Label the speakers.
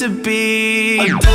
Speaker 1: to be.